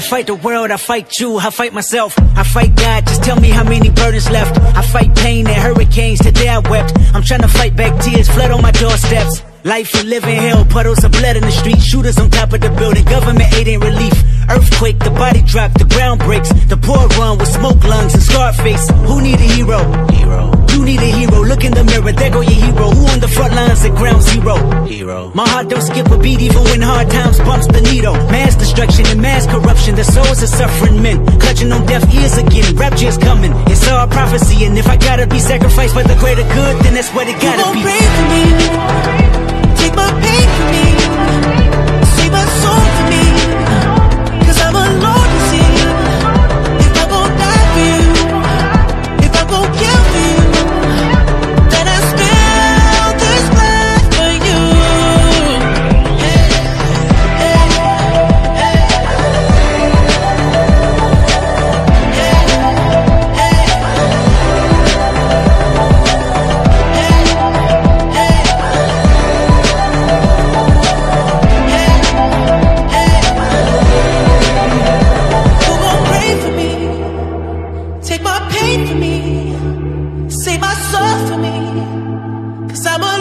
fight the world, I fight you, I fight myself. I fight God, just tell me how many burdens left. I fight pain and hurricanes, today I wept. I'm trying to fight back tears, flood on my doorsteps. Life and living hell, puddles of blood in the street, shooters on top of the building, government aid ain't relief. Earthquake, the body drop, the ground breaks, the poor run with smoke lungs and scar face. Who need a hero? Hero. You need a hero, look in the mirror, there go your hero. Who front lines at ground zero? Hero. My heart don't skip a beat even when hard times bumps the needle. Mass destruction and mass corruption, the souls of suffering men. Clutching on deaf ears again, rapture's coming. It's all prophecy, and if I gotta be sacrificed for the greater good, then that's what it gotta be. Save my pain for me, save my soul for me, cause I'm alone.